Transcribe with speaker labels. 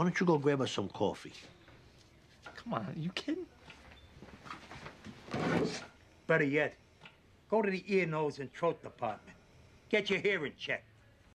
Speaker 1: Why don't you go grab us some coffee?
Speaker 2: Come on, are you kidding?
Speaker 3: Better yet, go to the ear, nose, and throat department. Get your hearing checked.